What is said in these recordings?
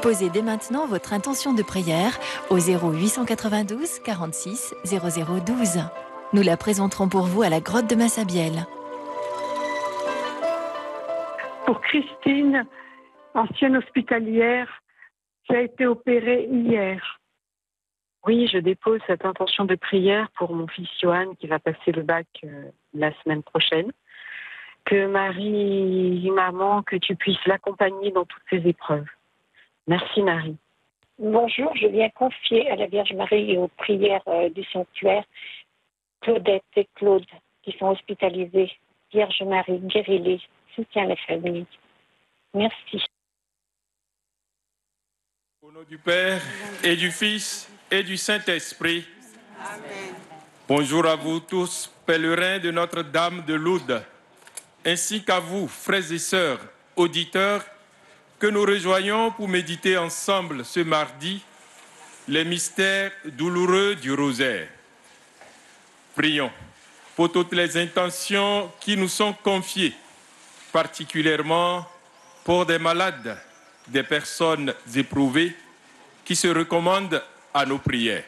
Déposez dès maintenant votre intention de prière au 0892 46 0012. Nous la présenterons pour vous à la grotte de Massabielle. Pour Christine, ancienne hospitalière, qui a été opérée hier. Oui, je dépose cette intention de prière pour mon fils Johan qui va passer le bac euh, la semaine prochaine. Que Marie, maman, que tu puisses l'accompagner dans toutes ses épreuves. Merci Marie. Bonjour, je viens confier à la Vierge Marie et aux prières euh, du sanctuaire Claudette et Claude qui sont hospitalisés. Vierge Marie, guéris-les, soutiens les familles. Merci. Au nom du Père et du Fils et du Saint-Esprit. Amen. Bonjour à vous tous, pèlerins de Notre-Dame de Lourdes, ainsi qu'à vous, frères et sœurs, auditeurs, que nous rejoignons pour méditer ensemble ce mardi les mystères douloureux du rosaire. Prions pour toutes les intentions qui nous sont confiées, particulièrement pour des malades, des personnes éprouvées qui se recommandent à nos prières.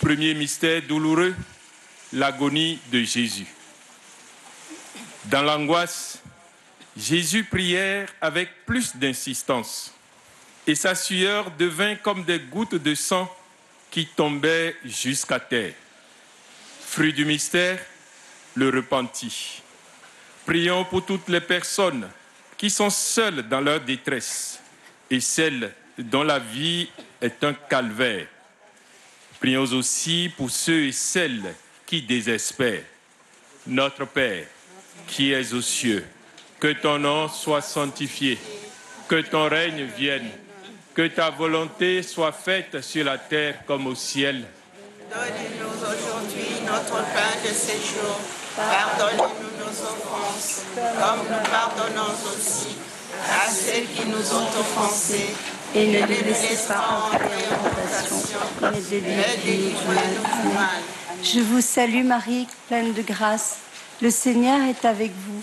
Premier mystère douloureux, l'agonie de Jésus. Dans l'angoisse, Jésus priait avec plus d'insistance et sa sueur devint comme des gouttes de sang qui tombaient jusqu'à terre. Fruit du mystère, le repenti. Prions pour toutes les personnes qui sont seules dans leur détresse et celles dont la vie est un calvaire. Prions aussi pour ceux et celles qui désespèrent. Notre Père, qui es aux cieux, que ton nom soit sanctifié, que ton règne vienne, que ta volonté soit faite sur la terre comme au ciel. Donne-nous aujourd'hui notre pain de ce jour. Pardonne-nous nos offenses, comme nous pardonnons aussi à ceux qui nous ont offensés. Et ne nous laissez pas entrer en tentation, mais délivre-nous du mal. Je vous salue Marie, pleine de grâce. Le Seigneur est avec vous.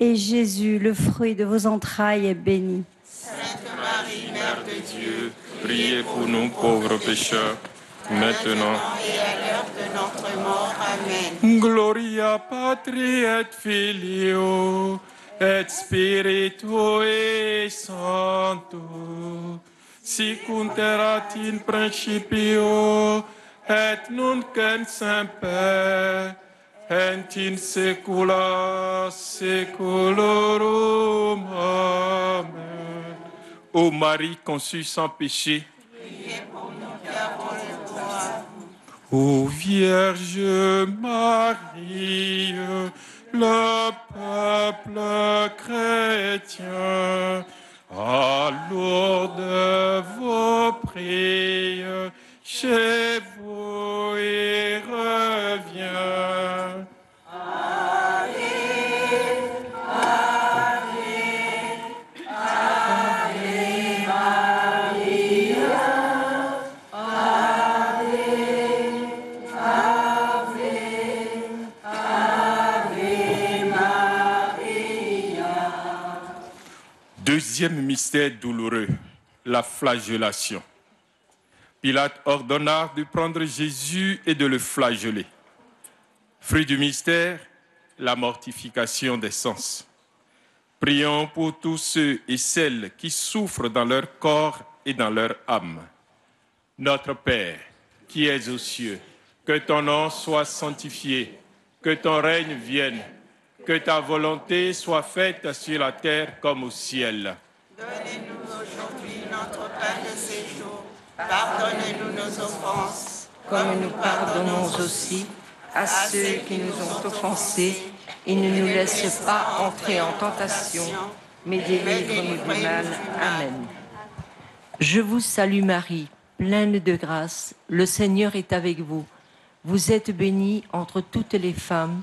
et Jésus, le fruit de vos entrailles, est béni. Sainte Marie, Mère de Dieu, Priez pour nous pauvres pécheurs, maintenant et à l'heure de notre mort. Amen. Gloria Patri et Filio et Spiritui Sancto sic erat in principio et nunc et semper et in saecula saeculorum. Amen. Ô Marie conçue sans péché, Ô Vierge Marie, le peuple chrétien, à de vos prières, chez mystère douloureux, la flagellation. Pilate ordonna de prendre Jésus et de le flageller. Fruit du mystère, la mortification des sens. Prions pour tous ceux et celles qui souffrent dans leur corps et dans leur âme. Notre Père, qui es aux cieux, que ton nom soit sanctifié, que ton règne vienne, que ta volonté soit faite sur la terre comme au ciel. Donnez-nous aujourd'hui notre pain de ces jours. Pardonnez-nous nos offenses, comme nous pardonnons aussi à ceux qui nous ont offensés, et ne nous laisse pas entrer en tentation, mais délivre-nous du mal. Amen. Je vous salue Marie, pleine de grâce, le Seigneur est avec vous. Vous êtes bénie entre toutes les femmes,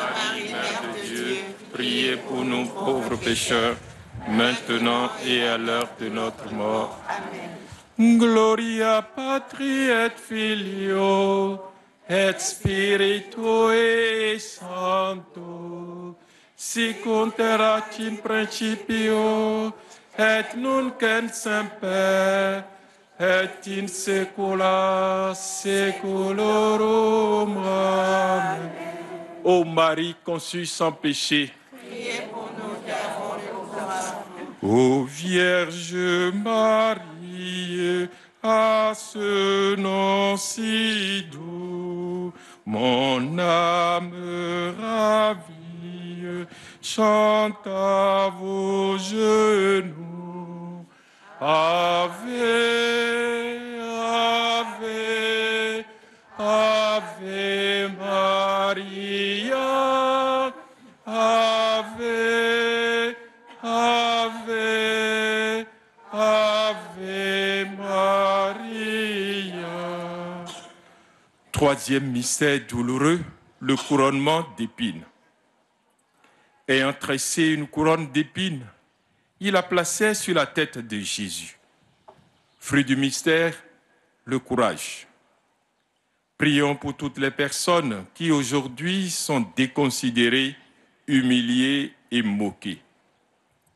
Priez pour nous pauvres pécheurs, maintenant et à l'heure de notre mort. Amen. Gloria Patri et Filio et Spiritui Sancto, sic erat in principio et nunc et semper et in saecula saeculorum. Amen. Ô Marie conçue sans péché, Ô Vierge Marie, à ce nom si doux, mon âme ravie chante à vos genoux. Ave, Ave, Ave Maria, Troisième mystère douloureux, le couronnement d'épines. Ayant tressé une couronne d'épines, il la plaçait sur la tête de Jésus. Fruit du mystère, le courage. Prions pour toutes les personnes qui aujourd'hui sont déconsidérées, humiliées et moquées.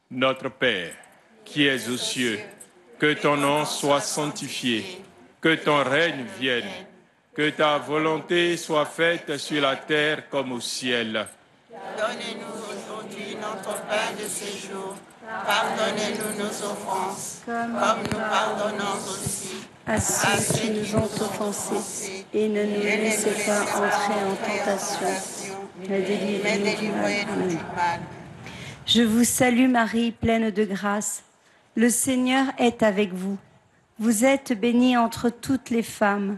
Notre Père, qui es aux cieux, que ton nom soit sanctifié, que ton règne vienne, que ta volonté soit faite sur la terre comme au ciel. Donnez-nous aujourd'hui notre pain de ce jour. Pardonnez-nous nos offenses, comme nous pardonnons aussi À ceux qui nous ont offensés, et ne nous laissez pas entrer en tentation, mais délivrez-nous du mal. Je vous salue Marie, pleine de grâce. Le Seigneur est avec vous. Vous êtes bénie entre toutes les femmes,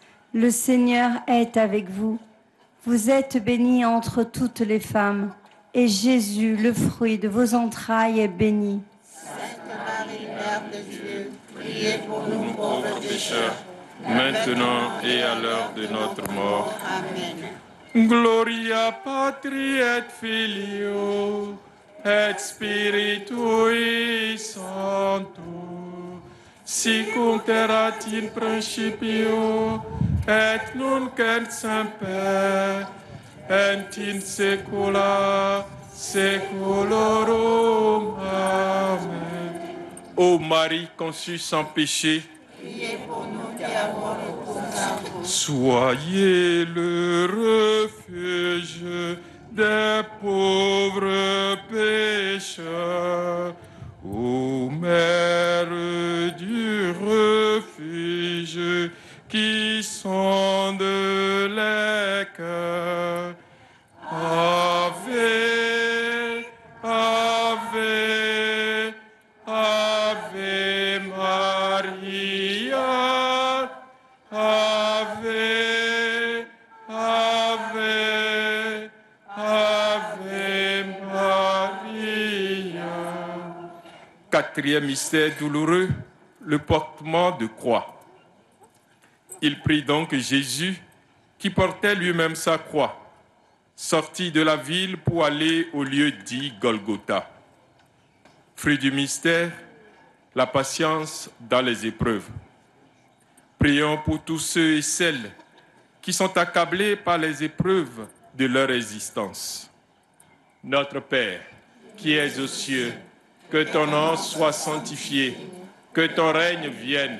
Le Seigneur est avec vous. Vous êtes bénie entre toutes les femmes, et Jésus, le fruit de vos entrailles, est béni. Sainte Marie, Mère de Dieu, priez pour nous pauvres pécheurs, maintenant et à l'heure de notre mort. Amen. Gloria Patri et Filio et Spiritui Sancto sic erat in principio et nunc et semper et in saecula saeculorum. Amen. Ô Marie conçue sans péché, Soyez le refuge des pauvres pécheurs, ô Mère du refuge qui sont de les cœurs. Ave, Ave, Ave Maria. Ave, Ave, Ave Maria. Quatrième mystère douloureux, le portement de croix. Il prit donc Jésus, qui portait lui-même sa croix, sortit de la ville pour aller au lieu dit Golgotha. Fruit du mystère, la patience dans les épreuves. Prions pour tous ceux et celles qui sont accablés par les épreuves de leur existence. Notre Père, qui es aux cieux, que ton nom soit sanctifié, que ton règne vienne,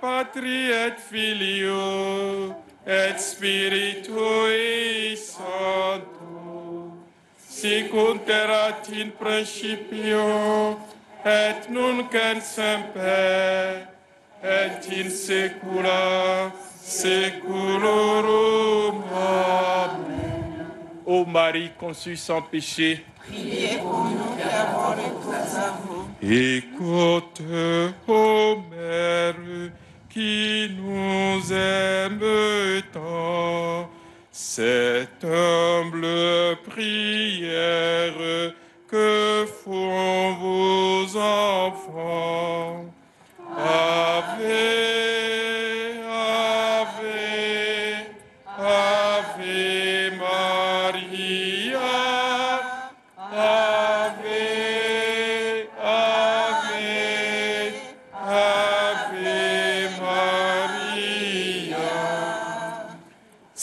Patri et Filio et Spiritui Sancto. Sicut erat in principio et nunc et semper et in saecula saeculorum. Amen. Ô Marie conçue sans péché, Priez pour nous. Écoute, ô Mère, qui nous aime tant, cette humble prière que font vos enfants.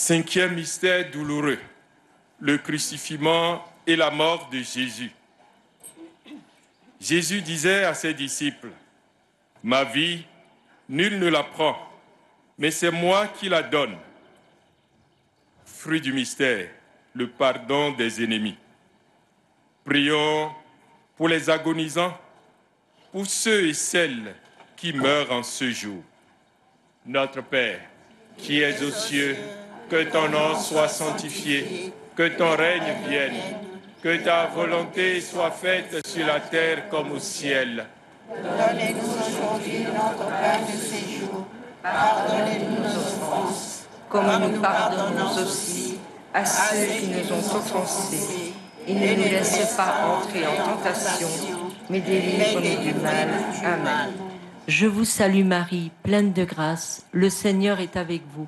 Cinquième mystère douloureux, le crucifixion et la mort de Jésus. Jésus disait à ses disciples, Ma vie, nul ne la prend, mais c'est moi qui la donne. Fruit du mystère, le pardon des ennemis. Prions pour les agonisants, pour ceux et celles qui meurent en ce jour. Notre Père, qui es aux cieux, que ton nom soit sanctifié, que ton règne vienne, que ta volonté soit faite sur la terre comme au ciel. Donnez-nous aujourd'hui notre pain de ce jour. Pardonnez-nous nos offenses, comme nous pardonnons aussi à ceux qui nous ont offensés. Et ne nous laisse pas entrer en tentation, mais délivre-nous du mal. Amen. Je vous salue Marie, pleine de grâce. Le Seigneur est avec vous.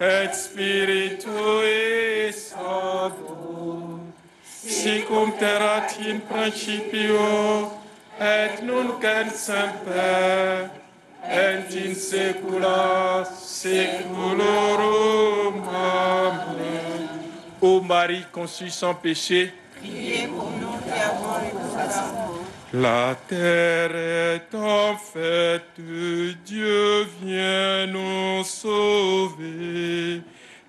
et Spiritui Sancto. Sicum terrat in principio et nunc et semper et in saecula saeculorum. Amen. Ô Marie conçue sans péché, Priez pour nous qui avons. La terre est en fête, Dieu vient nous sauver.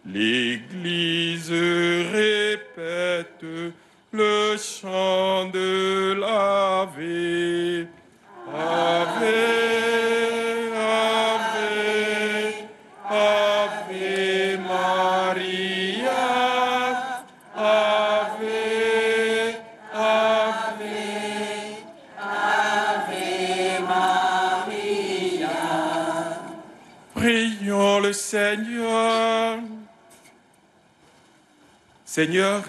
L'Église répète le chant de. Ave, Ave, Seigneur,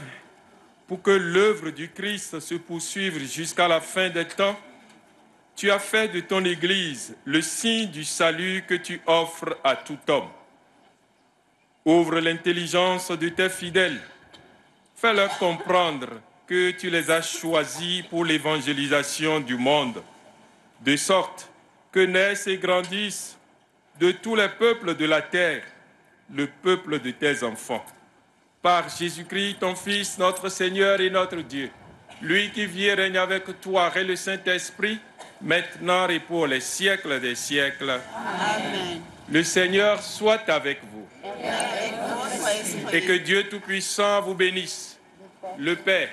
pour que l'œuvre du Christ se poursuive jusqu'à la fin des temps, tu as fait de ton Église le signe du salut que tu offres à tout homme. Ouvre l'intelligence de tes fidèles. Fais-leur comprendre que tu les as choisis pour l'évangélisation du monde, de sorte que naissent et grandissent de tous les peuples de la terre le peuple de tes enfants. Par Jésus-Christ, ton Fils, notre Seigneur et notre Dieu, lui qui vit et règne avec toi et le Saint-Esprit, maintenant et pour les siècles des siècles. Amen. Le Seigneur soit avec vous Et avec votre esprit. et que Dieu Tout-Puissant vous bénisse, le Père,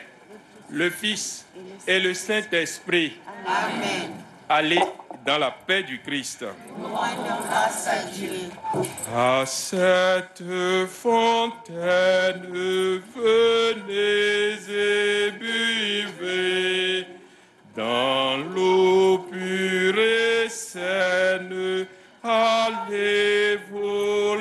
le Fils et le Saint-Esprit. Amen. Allez dans la paix du Christ. Rendons grâce à Dieu. À cette fontaine, venez et buvez dans l'eau pure et saine. Allez vous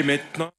Et maintenant,